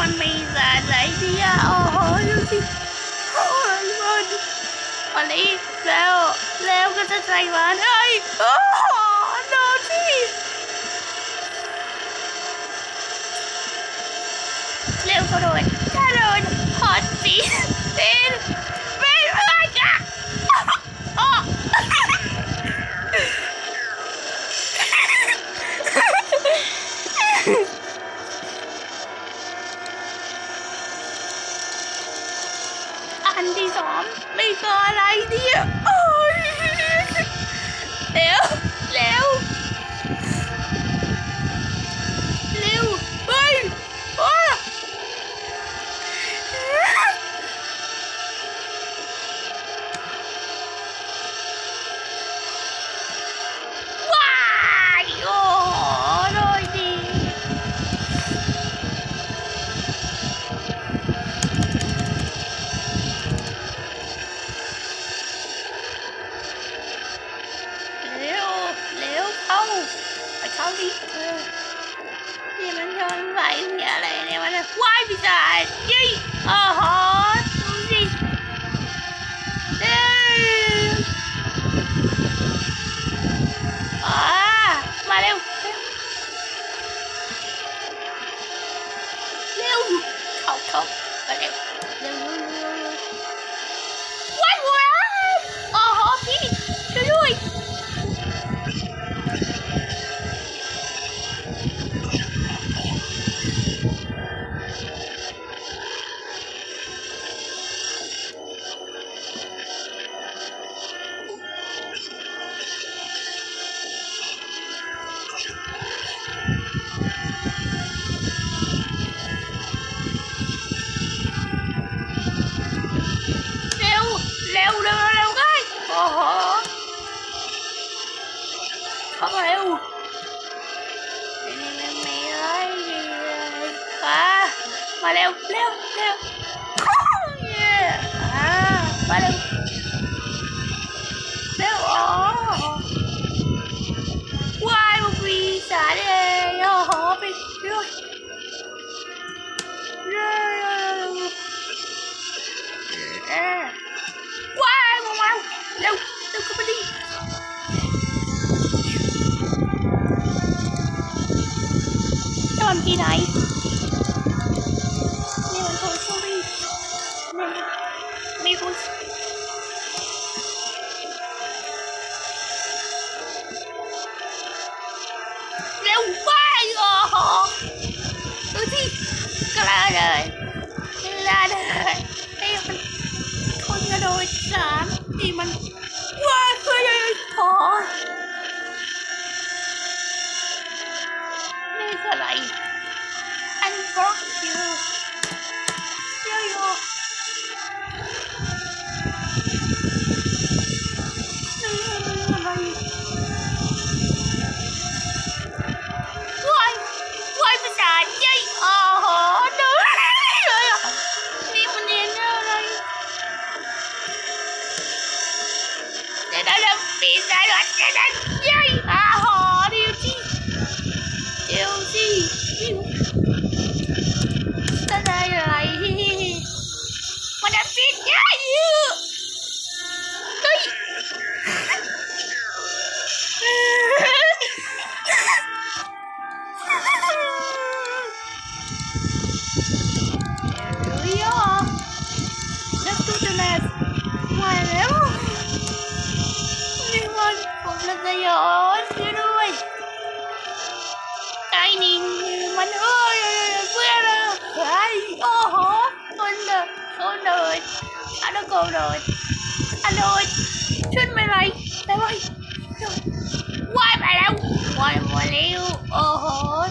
มันมีสารไหนเนี่ย โอ้โหดูสิโอ้ยมันมาลีแล้วแล้วก็จะใส่มันเอ้ยโอ้โหดูสิเร็วกระโดดถ้าโดนหอดสีเป็นไม่อะไรกันอ๋อ อันที่สองไม่ก็ออะไรเนี่ยโอ้ยเดี๋ยว out đi Thì mình thôi vậy thì ở đây nếu mà là quay bây giờ gì Ờ hả gì À mà leo Leo Không không khó hiểu mày ơi à mà leo leo leo. Yeah. à mà leo. Leo ó why would we xả đây ó bị rồi Why, mama? No, no, come on, อนทีไหนนี่มันโทสรี่นี่มีคุณเร็วไปอ๋อะที่กระเลยกระเลยไอ้มันคนกระโดดสามที่มัน i hora, eu te... đây rồi chưa đuôi. Ai nhìn mình ơi quên rồi. Ai ô hổ con rồi con rồi anh đã con rồi. Anh ơi xin mày mày, mày, ơi quay mày đâu? Quay mày liêu ô hổ.